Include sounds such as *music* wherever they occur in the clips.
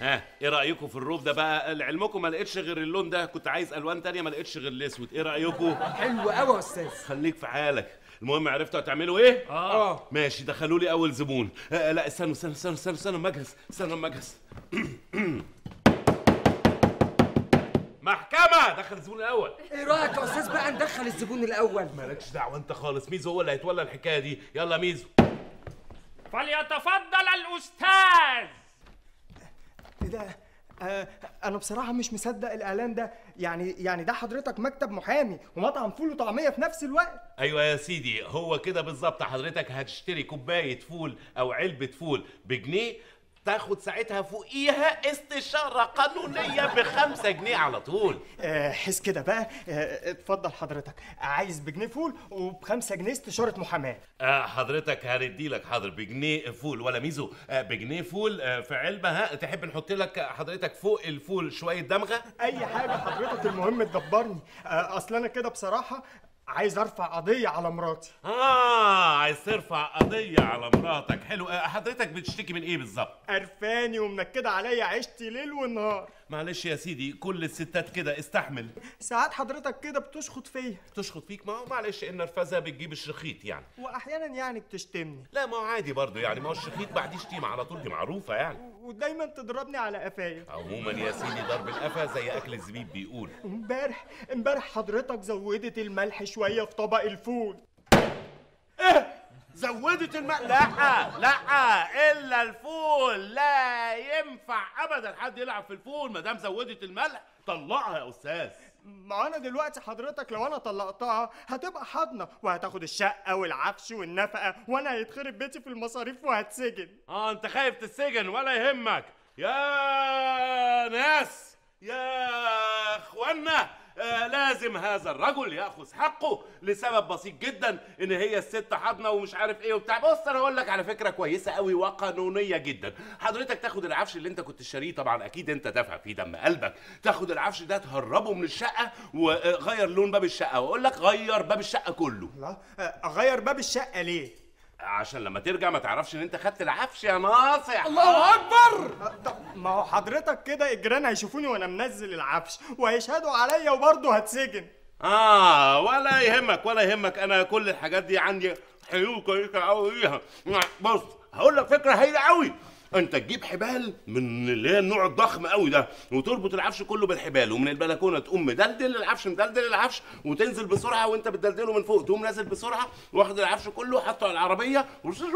ها إيه رأيكم في الروف ده بقى؟ لعلمكم ما لقيتش غير اللون ده كنت عايز ألوان تانية ما لقيتش غير الأسود. إيه رأيكم؟ حلو قوي يا أستاذ. خليك في حالك. المهم عرفتوا هتعملوا إيه؟ آه. ماشي دخلوا لي أول زبون. آه لا استنوا استنوا استنوا استنوا استنوا اجهز استنوا اجهز *clears throat* محكمة! دخل الزبون الأول. إيه رأيك يا أستاذ بقى ندخل الزبون الأول؟ مالكش دعوة أنت خالص. ميزو هو اللي هيتولى الحكاية دي. يلا ميزو. فليتفضل الأستاذ. إيه ده آه أنا بصراحة مش مصدق الإعلان ده. يعني يعني ده حضرتك مكتب محامي ومطعم فول وطعمية في نفس الوقت. أيوة يا سيدي هو كده بالظبط. حضرتك هتشتري كوباية فول أو علبة فول بجنيه تاخد ساعتها فوقيها استشارة قانونية بخمسة جنيه على طول. آه حس كده بقى. آه اتفضل حضرتك. عايز بجنيه فول وبخمسة جنيه استشارة محاماة. آه حضرتك هندي لك حاضر بجنيه فول. ولا ميزو آه بجنيه فول آه في علبة ها؟ تحب نحط لك حضرتك فوق الفول شوية دمغة؟ أي حاجة حضرتك المهم تدبرني. آه أصل أنا كده بصراحة عايز ارفع قضية على مراتي. آه عايز ترفع قضية على مراتك. حلو. آه حضرتك بتشتكي من إيه بالظبط؟ قرفاني ومنكدة عليا عيشتي ليل ونهار. معلش يا سيدي كل الستات كده استحمل. ساعات حضرتك كده بتشخط فيا. تشخط فيك؟ ما هو معلش النرفزة بتجيب الشخيط يعني. وأحيانا يعني بتشتمني. لا ما هو عادي برضه يعني. ما هو الشخيط بعديه شتيمة على طول دي معروفة يعني. ودايما تضربني على قفايا. عموما يا سيدي ضرب القفا زي أكل الزبيب بيقول. امبارح امبارح حضرتك زودت الملح شوية في طبق الفول. زودت الماء. لا لا إلا الفول. لا ينفع ابدا حد يلعب في الفول ما دام زودت الملح. طلقها يا أستاذ. ما أنا دلوقتي حضرتك لو أنا طلقتها هتبقى حاضنه وهتاخد الشقة والعفش والنفقة وأنا هيتخرب بيتي في المصاريف وهتسجن. آه أنت خايف تتسجن ولا يهمك. يا ناس يا اخوانا لازم هذا الرجل ياخذ حقه لسبب بسيط جدا إن هي الست حاضنة ومش عارف إيه وبتاع. بص أنا أقول لك على فكرة كويسة قوي وقانونية جدا. حضرتك تاخد العفش اللي أنت كنت شاريه طبعا أكيد أنت دافع فيه دم قلبك. تاخد العفش ده تهربه من الشقة وغير لون باب الشقة. وأقول لك غير باب الشقة كله. لا اغير باب الشقة ليه؟ عشان لما ترجع ما تعرفش ان انت خدت العفش يا ناصح. الله أكبر! طب ما هو حضرتك كده الجيران هيشوفوني وأنا منزل العفش وهيشهدوا عليا وبرضه هتسجن. آه ولا يهمك ولا يهمك. أنا كل الحاجات دي عندي حلول كويسه قوي ليها بص هقول لك فكرة هايلة قوي انت تجيب حبال من اللي هي النوع الضخم قوي ده وتربط العفش كله بالحبال ومن البلكونة تقوم مدلدل العفش مدلدل العفش وتنزل بسرعة وانت بتدلدله من فوق تقوم نازل بسرعة واخد العفش كله حاطه على العربية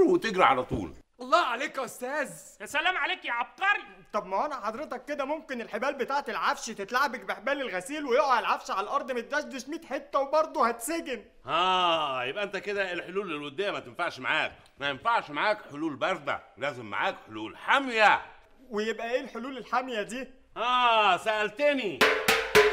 وتجري على طول. الله عليك يا أستاذ. يا سلام عليك يا عبقري. طب ما أنا حضرتك كده ممكن الحبال بتاعت العفش تتلعبك بحبال الغسيل ويقع العفش على الأرض متدشدش 100 حتة وبرضه هتسجن. آه يبقى أنت كده الحلول الوديه ما تنفعش معاك. ما ينفعش معاك حلول باردة لازم معاك حلول حامية. ويبقى إيه الحلول الحامية دي؟ آه سألتني.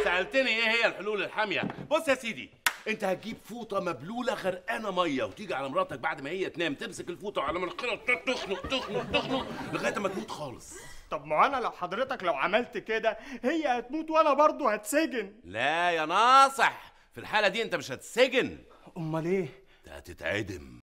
سألتني إيه هي الحلول الحامية؟ بص يا سيدي انت هتجيب فوطة مبلولة غرقانة مية وتيجي على مراتك بعد ما هي تنام تمسك الفوطة وعلى مناخيرها تخنق تخنق تخنق لغاية ما تموت خالص. طب ما أنا لو حضرتك لو عملت كده هي هتموت وأنا برضه هتسجن. لا يا ناصح في الحالة دي أنت مش هتسجن. أمال إيه؟ انت هتتعدم.